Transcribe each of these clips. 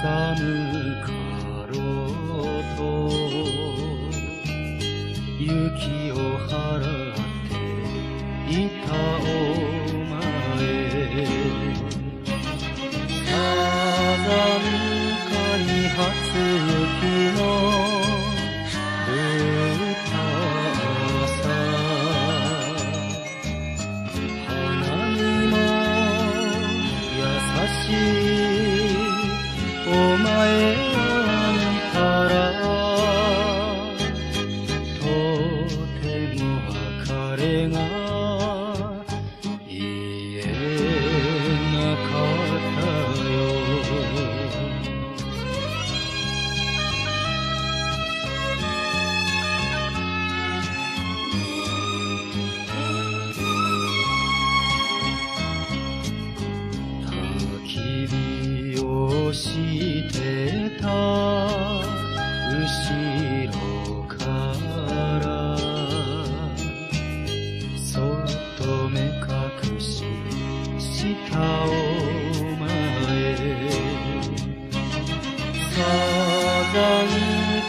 寒かろうと雪を払っていたお前。風向かカに発してた。後ろから。そっと目隠ししたお前。サザン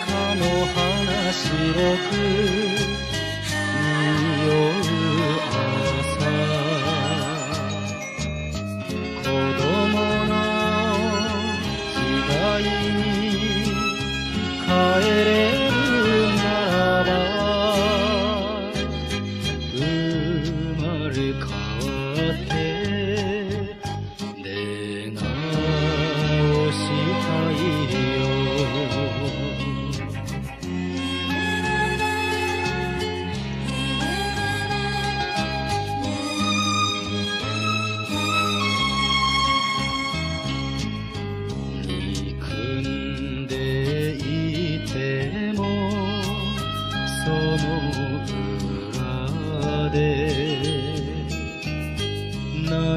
カの話しろく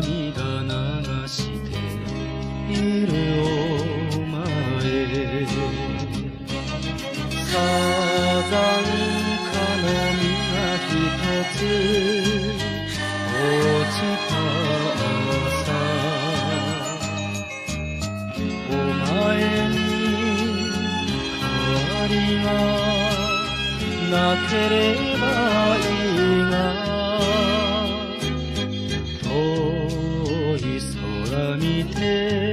涙流しているお前サザンカの実が一つ。落ちた朝。お前に代わりがなければいいが。মিঠে